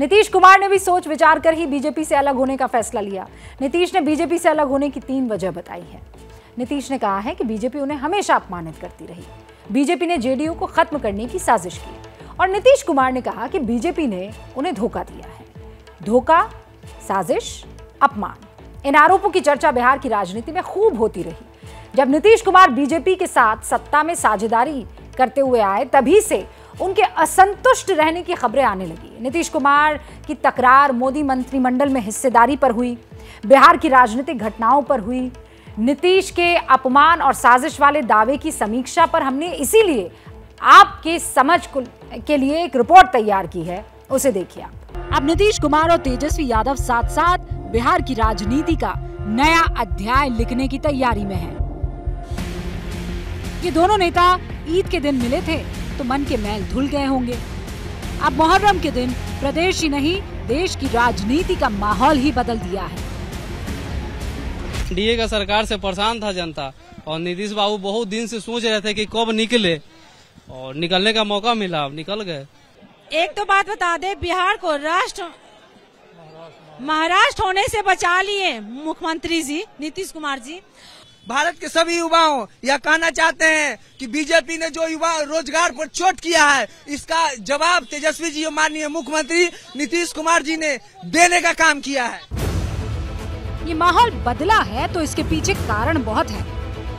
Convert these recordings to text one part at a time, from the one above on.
नीतीश कुमार ने भी सोच विचार कर ही बीजेपी से अलग होने का फैसला लिया। नीतीश ने बीजेपी से अलग होने की तीन वजह बताई है। नीतीश ने कहा है कि बीजेपी उन्हें हमेशा अपमानित करती रही। बीजेपी ने जेडीयू को खत्म करने की साजिश की। और नीतीश कुमार ने कहा कि बीजेपी ने उन्हें धोखा दिया है। धोखा, साजिश, अपमान। इन आरोपों की चर्चा बिहार की राजनीति में खूब होती रही। जब नीतीश कुमार बीजेपी के साथ सत्ता में साझेदारी करते हुए आए, तभी से उनके असंतुष्ट रहने की खबरें आने लगी। नीतीश कुमार की तकरार मोदी मंत्रिमंडल में हिस्सेदारी पर हुई। बिहार की राजनीतिक घटनाओं पर हुई। नीतीश के अपमान और साजिश वाले दावे की समीक्षा पर हमने इसीलिए आपके समझ के लिए एक रिपोर्ट तैयार की है। उसे देखिए आप। अब नीतीश कुमार और तेजस्वी यादव साथ साथ बिहार की राजनीति का नया अध्याय लिखने की तैयारी में है। ये दोनों नेता ईद के दिन मिले थे। तो मन के मैल धुल गए होंगे। अब मुहर्रम के दिन प्रदेश ही नहीं देश की राजनीति का माहौल ही बदल दिया है। डीए का सरकार से परेशान था जनता और नीतीश बाबू बहुत दिन से सोच रहे थे कि कब निकले और निकलने का मौका मिला अब निकल गए। एक तो बात बता दे बिहार को राष्ट्र महाराष्ट्र होने से बचा लिए मुख्यमंत्री जी नीतीश कुमार जी। भारत के सभी युवाओं यह कहना चाहते हैं कि बीजेपी ने जो युवा रोज़गार पर चोट किया है, इसका जवाब तेजस्वी जी और माननीय मुख्यमंत्री नीतीश कुमार जी ने देने का काम किया है। ये माहौल बदला है तो इसके पीछे कारण बहुत है।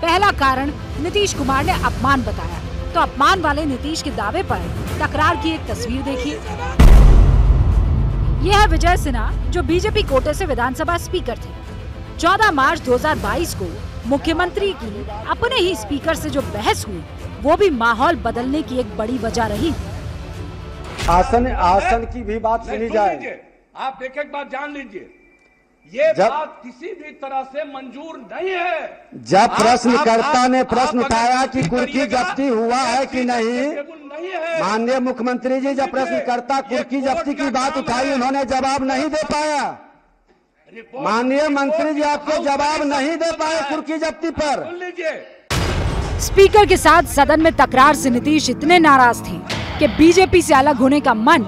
पहला कारण, नीतीश कुमार ने अपमान बताया। तो अपमान वाले नीतीश के दावे पर तकरार की एक तस्वीर देखी यह है विजय सिन्हा, जो बीजेपी कोटे से विधानसभा स्पीकर थे। 14 मार्च 2022 को मुख्यमंत्री की। अपने ही स्पीकर से जो बहस हुई वो भी माहौल बदलने की एक बड़ी वजह रही। आसन आसन की भी बात सुनी जाए। आप एक एक बात जान लीजिए। ये जब- बात किसी भी तरह से मंजूर नहीं है। जब प्रश्नकर्ता ने प्रश्न उठाया कि कुर्की जब्ती हुआ है कि नहीं माननीय मुख्यमंत्री जी जब प्रश्नकर्ता कुर्की जब्ती की बात उठाई उन्होंने जवाब नहीं दे पाया। माननीय मंत्री जी आपको जवाब नहीं दे पाए कुर्की जब्ती पर। स्पीकर के साथ सदन में तकरार से नीतीश इतने नाराज़ थे कि बीजेपी से अलग होने का मन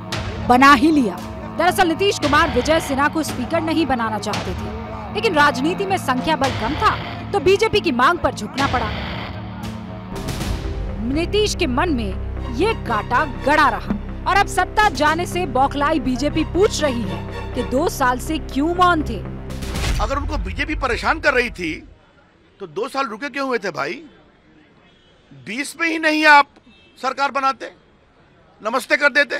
बना ही लिया। दरअसल नीतीश कुमार विजय सिन्हा को स्पीकर नहीं बनाना चाहते थे लेकिन राजनीति में संख्या बल कम था तो बीजेपी की मांग पर झुकना पड़ा। नीतीश के मन में ये काटा गड़ा रहा और अब सत्ता जाने से बौखलाई बीजेपी पूछ रही है। कि दो साल से क्यों मौन थे? अगर उनको बीजेपी परेशान कर रही थी तो दो साल रुके क्यों हुए थे भाई? बीस में ही नहीं आप सरकार बनाते नमस्ते कर देते।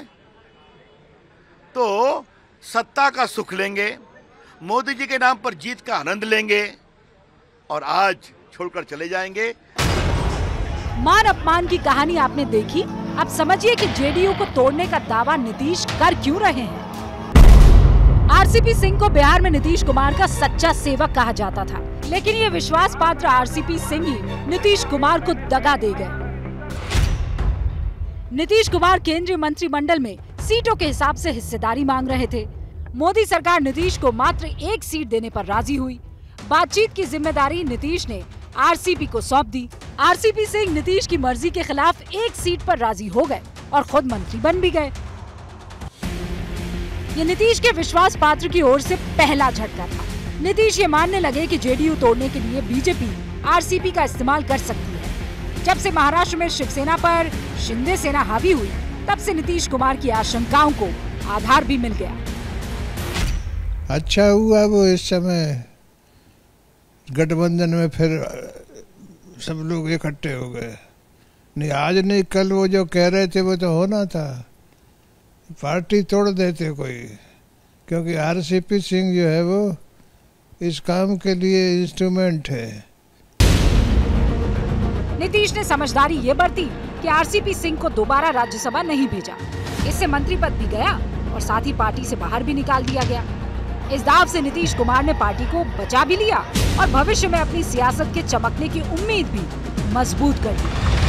तो सत्ता का सुख लेंगे मोदी जी के नाम पर जीत का आनंद लेंगे और आज छोड़कर चले जाएँगे। मान अपमान की कहानी आपने देखी? अब समझिए कि जेडीयू को तोड़ने का दावा नीतीश कर क्यों रहे हैं? आरसीपी सिंह को बिहार में नीतीश कुमार का सच्चा सेवक कहा जाता था। लेकिन ये विश्वास पात्र आरसीपी सिंह ही नीतीश कुमार को दगा दे गए। नीतीश कुमार केंद्रीय मंत्रिमंडल में सीटों के हिसाब से हिस्सेदारी मांग रहे थे। मोदी सरकार नीतीश को मात्र एक सीट देने पर राज़ी हुई। बातचीत की ज़िम्मेदारी नीतीश ने आरसीपी को सौंप दी। आरसीपी सिंह नीतीश की मर्ज़ी के खिलाफ एक सीट पर राज़ी हो गए और खुद मंत्री बन भी गए। ये नीतीश के विश्वास पात्र की ओर से पहला झटका था। नीतीश ये मानने लगे कि जेडीयू तोड़ने के लिए बीजेपी आरसीपी का इस्तेमाल कर सकती है। जब से महाराष्ट्र में शिवसेना पर शिंदे सेना हावी हुई, तब से नीतीश कुमार की आशंकाओं को आधार भी मिल गया। अच्छा हुआ वो इस समय गठबंधन में फिर सब लोग इकट्ठे हो गए। नहीं, आज नहीं, कल वो जो कह रहे थे वो तो होना था। पार्टी तोड़ देते कोई, क्योंकि आरसीपी सिंह जो है वो इस काम के लिए इंस्ट्रूमेंट है। नीतीश ने समझदारी ये बरती कि आरसीपी सिंह को दोबारा राज्यसभा नहीं भेजा। इससे मंत्री पद भी गया और साथ ही पार्टी से बाहर भी निकाल दिया गया। इस दाव से नीतीश कुमार ने पार्टी को बचा भी लिया और भविष्य में अपनी सियासत के चमकने की उम्मीद भी मज़बूत कर दी।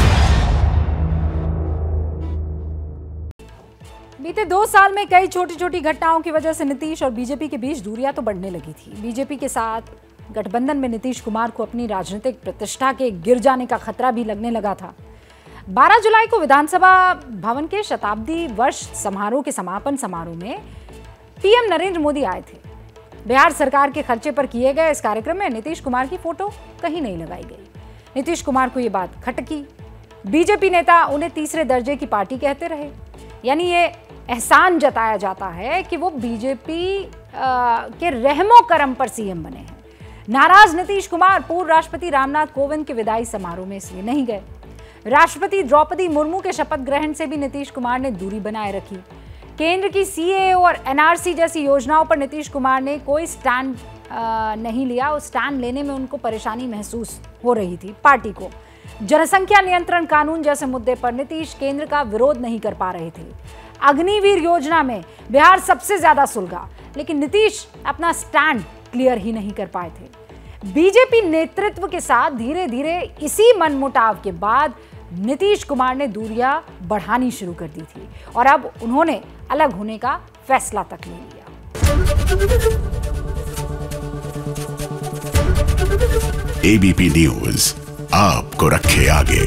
बीते दो साल में कई छोटी छोटी घटनाओं की वजह से नीतीश और बीजेपी के बीच दूरियाँ तो बढ़ने लगी थी। बीजेपी के साथ गठबंधन में नीतीश कुमार को अपनी राजनीतिक प्रतिष्ठा के गिर जाने का खतरा भी लगने लगा था। 12 जुलाई को विधानसभा भवन के शताब्दी वर्ष समारोह के समापन समारोह में पीएम नरेंद्र मोदी आए थे। बिहार सरकार के खर्चे पर किए गए इस कार्यक्रम में नीतीश कुमार की फ़ोटो कहीं नहीं लगाई गई। नीतीश कुमार को ये बात खटकी। बीजेपी नेता उन्हें तीसरे दर्जे की पार्टी कहते रहे। यानी ये एहसान जताया जाता है कि वो बीजेपी के रहमो करम पर सीएम बने हैं। नाराज़ नीतीश कुमार पूर्व राष्ट्रपति रामनाथ कोविंद के विदाई समारोह में इसलिए नहीं गए। राष्ट्रपति द्रौपदी मुर्मू के शपथ ग्रहण से भी नीतीश कुमार ने दूरी बनाए रखी। केंद्र की सीए और एनआरसी जैसी योजनाओं पर नीतीश कुमार ने कोई स्टैंड नहीं लिया। और स्टैंड लेने में उनको परेशानी महसूस हो रही थी पार्टी को। जनसंख्या नियंत्रण कानून जैसे मुद्दे पर नीतीश केंद्र का विरोध नहीं कर पा रहे थे। अग्निवीर योजना में बिहार सबसे ज़्यादा सुलगा, लेकिन नीतीश अपना स्टैंड क्लियर ही नहीं कर पाए थे। बीजेपी नेतृत्व के साथ धीरे धीरे इसी मनमुटाव के बाद नीतीश कुमार ने दूरियाँ बढ़ानी शुरू कर दी थी और अब उन्होंने अलग होने का फैसला तक ले लिया। एबीपी न्यूज़, आपको रखे आगे।